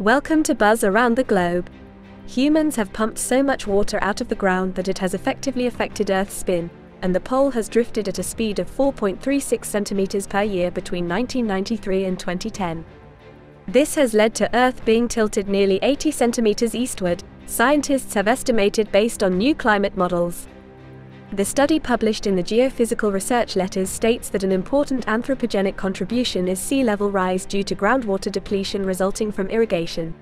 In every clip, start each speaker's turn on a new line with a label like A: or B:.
A: Welcome to Buzz Around the Globe. Humans have pumped so much water out of the ground that it has effectively affected Earth's spin, and the pole has drifted at a speed of 4.36 centimeters per year between 1993 and 2010. This has led to Earth being tilted nearly 80 centimeters eastward, scientists have estimated based on new climate models. The study published in the Geophysical Research Letters states that an important anthropogenic contribution is sea level rise due to groundwater depletion resulting from irrigation.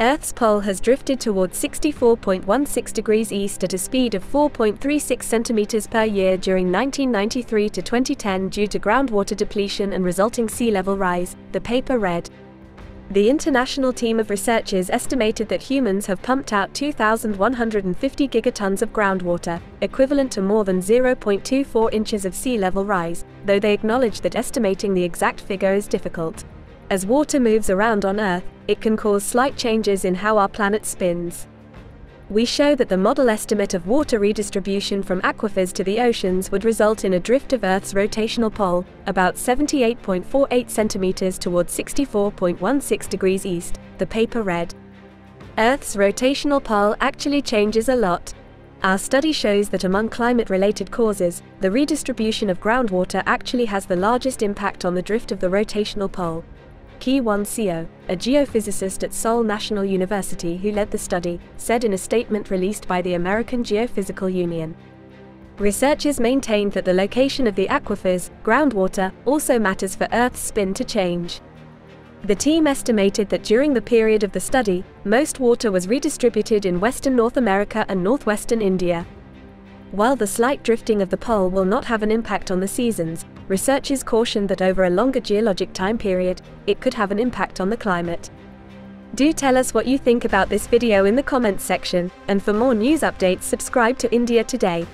A: Earth's pole has drifted towards 64.16 degrees east at a speed of 4.36 centimeters per year during 1993 to 2010 due to groundwater depletion and resulting sea level rise, the paper read. The international team of researchers estimated that humans have pumped out 2,150 gigatons of groundwater, equivalent to more than 0.24 inches of sea level rise, though they acknowledge that estimating the exact figure is difficult. As water moves around on Earth, it can cause slight changes in how our planet spins we show that the model estimate of water redistribution from aquifers to the oceans would result in a drift of Earth's rotational pole, about 78.48 centimeters towards 64.16 degrees east, the paper read. Earth's rotational pole actually changes a lot. Our study shows that among climate-related causes, the redistribution of groundwater actually has the largest impact on the drift of the rotational pole. Ki-Won Seo, a geophysicist at Seoul National University who led the study, said in a statement released by the American Geophysical Union. Researchers maintained that the location of the aquifers, groundwater, also matters for Earth's spin to change. The team estimated that during the period of the study, most water was redistributed in western North America and northwestern India. While the slight drifting of the pole will not have an impact on the seasons, researchers caution that over a longer geologic time period, it could have an impact on the climate. Do tell us what you think about this video in the comments section, and for more news updates subscribe to India Today.